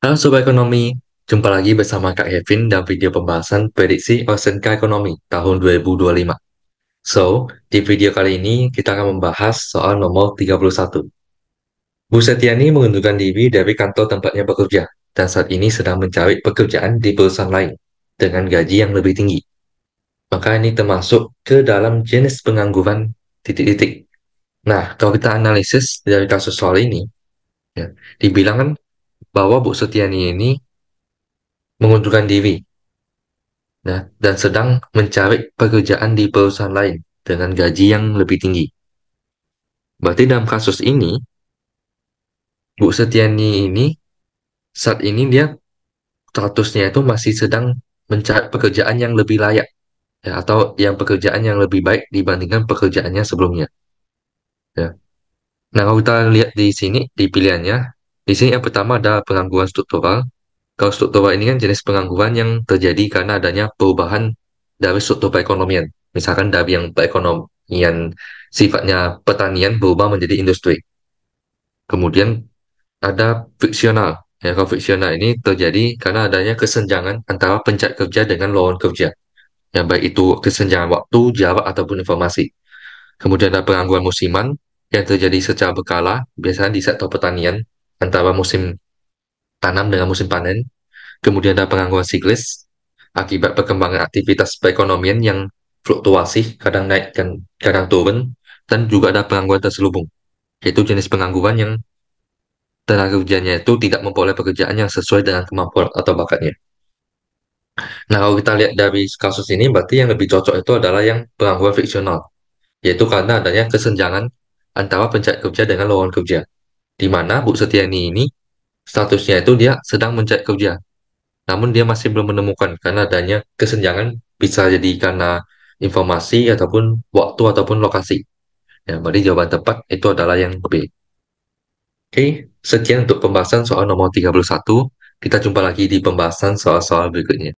Halo Sobat Ekonomi, jumpa lagi bersama Kak Kevin dalam video pembahasan prediksi OSNK Ekonomi tahun 2025. So, di video kali ini kita akan membahas soal nomor 31. Bu Setiani mengundurkan diri dari kantor tempatnya bekerja dan saat ini sedang mencari pekerjaan di perusahaan lain dengan gaji yang lebih tinggi. Maka ini termasuk ke dalam jenis pengangguran titik-titik. Nah, kalau kita analisis dari kasus soal ini, ya, dibilang kan bahwa Bu Setiani ini mengundurkan diri nah, dan sedang mencari pekerjaan di perusahaan lain dengan gaji yang lebih tinggi. Berarti dalam kasus ini, Bu Setiani ini saat ini dia statusnya itu masih sedang mencari pekerjaan yang lebih layak ya, atau yang pekerjaan yang lebih baik dibandingkan pekerjaannya sebelumnya. Ya. Nah, kalau kita lihat di sini di pilihannya, di sini yang pertama ada pengangguran struktural. Kalau struktural ini kan jenis pengangguran yang terjadi karena adanya perubahan dari struktur perekonomian. Misalkan dari yang perekonomian sifatnya pertanian berubah menjadi industri. Kemudian ada fiksional. Ya, kalau fiksional ini terjadi karena adanya kesenjangan antara pencari kerja dengan lowongan kerja. Ya, baik itu kesenjangan waktu, jarak, ataupun informasi. Kemudian ada pengangguran musiman yang terjadi secara berkala, biasanya di sektor pertanian, antara musim tanam dengan musim panen. Kemudian ada pengangguran siklis, akibat perkembangan aktivitas perekonomian yang fluktuasi, kadang naik dan kadang turun, dan juga ada pengangguran terselubung, yaitu jenis pengangguran yang tenaga kerjanya itu tidak memperoleh pekerjaan yang sesuai dengan kemampuan atau bakatnya. Nah, kalau kita lihat dari kasus ini, berarti yang lebih cocok itu adalah yang pengangguran fiksional, yaitu karena adanya kesenjangan antara pencari kerja dengan lowongan kerja, di mana Bu Setiani ini statusnya itu dia sedang mencari kerja, namun dia masih belum menemukan karena adanya kesenjangan bisa jadi karena informasi ataupun waktu ataupun lokasi. Ya, berarti jawaban tepat itu adalah yang B. Oke, sekian untuk pembahasan soal nomor 31. Kita jumpa lagi di pembahasan soal-soal berikutnya.